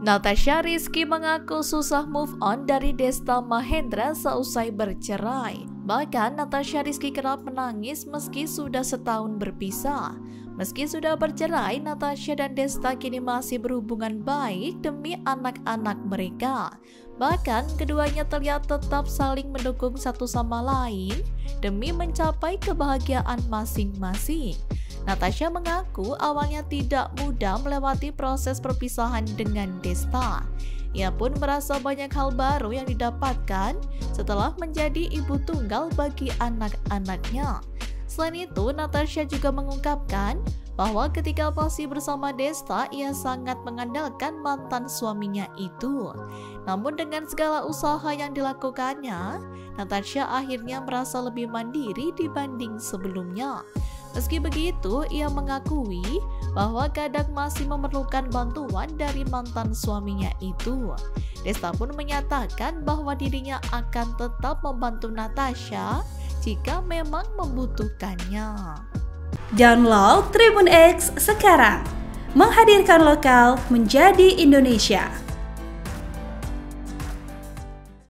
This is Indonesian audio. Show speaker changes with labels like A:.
A: Natasha Rizky mengaku susah move on dari Desta Mahendra seusai bercerai. Bahkan Natasha Rizky kerap menangis meski sudah setahun berpisah. Meski sudah bercerai, Natasha dan Desta kini masih berhubungan baik demi anak-anak mereka. Bahkan keduanya terlihat tetap saling mendukung satu sama lain demi mencapai kebahagiaan masing-masing. Natasha mengaku awalnya tidak mudah melewati proses perpisahan dengan Desta. Ia pun merasa banyak hal baru yang didapatkan setelah menjadi ibu tunggal bagi anak-anaknya. Selain itu, Natasha juga mengungkapkan bahwa ketika masih bersama Desta, ia sangat mengandalkan mantan suaminya itu. Namun dengan segala usaha yang dilakukannya, Natasha akhirnya merasa lebih mandiri dibanding sebelumnya. Meski begitu, ia mengakui bahwa kadang masih memerlukan bantuan dari mantan suaminya itu. Desta pun menyatakan bahwa dirinya akan tetap membantu Natasha jika memang membutuhkannya.
B: Download Tribun X sekarang, menghadirkan lokal menjadi Indonesia.